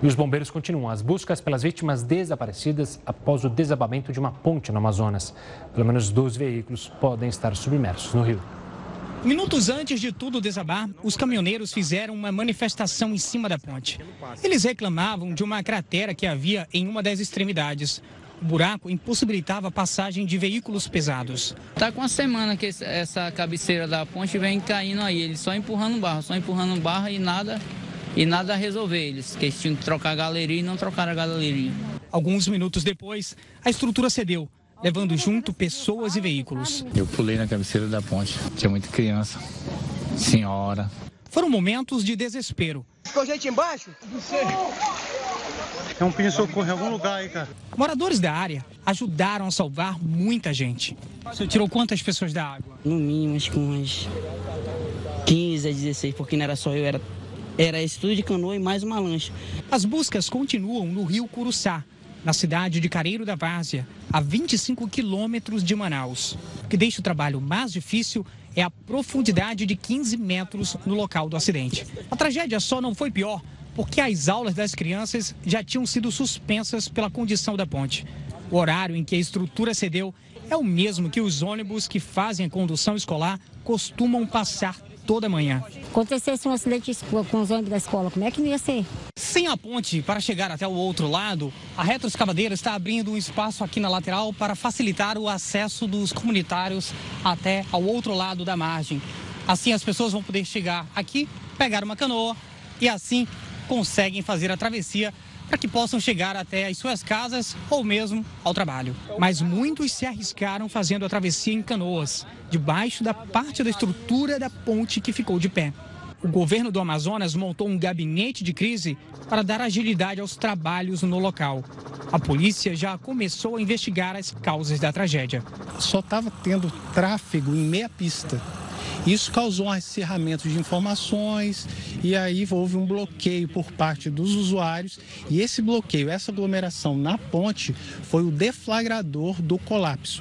E os bombeiros continuam as buscas pelas vítimas desaparecidas após o desabamento de uma ponte no Amazonas. Pelo menos 12 veículos podem estar submersos no rio. Minutos antes de tudo desabar, os caminhoneiros fizeram uma manifestação em cima da ponte. Eles reclamavam de uma cratera que havia em uma das extremidades. O buraco impossibilitava a passagem de veículos pesados. Está com uma semana que essa cabeceira da ponte vem caindo aí, eles só empurrando barra, só empurrando barra e nada e nada a resolver eles, que eles tinham que trocar a galeria e não trocaram a galeria. Alguns minutos depois, a estrutura cedeu levando junto pessoas e veículos. Eu pulei na cabeceira da ponte. Tinha muita criança, senhora. Foram momentos de desespero. Ficou gente embaixo? Não sei. É um pedido socorro em algum lugar aí, cara. Moradores da área ajudaram a salvar muita gente. Você tirou quantas pessoas da água? No mínimo, acho que umas 15 a 16, porque não era só eu, era, era esse tudo de canoa e mais uma lancha. As buscas continuam no rio Curuçá, na cidade de Careiro da Várzea, a 25 quilômetros de Manaus. O que deixa o trabalho mais difícil é a profundidade de 15 metros no local do acidente. A tragédia só não foi pior porque as aulas das crianças já tinham sido suspensas pela condição da ponte. O horário em que a estrutura cedeu é o mesmo que os ônibus que fazem a condução escolar costumam passar toda manhã. Acontecesse um acidente com os ônibus da escola, como é que não ia ser? Sem a ponte para chegar até o outro lado, a retroescavadeira está abrindo um espaço aqui na lateral para facilitar o acesso dos comunitários até ao outro lado da margem. Assim as pessoas vão poder chegar aqui, pegar uma canoa e assim conseguem fazer a travessia para que possam chegar até as suas casas ou mesmo ao trabalho. Mas muitos se arriscaram fazendo a travessia em canoas, debaixo da parte da estrutura da ponte que ficou de pé. O governo do Amazonas montou um gabinete de crise para dar agilidade aos trabalhos no local. A polícia já começou a investigar as causas da tragédia. Só estava tendo tráfego em meia pista. Isso causou um acerramento de informações e aí houve um bloqueio por parte dos usuários e esse bloqueio, essa aglomeração na ponte foi o deflagrador do colapso.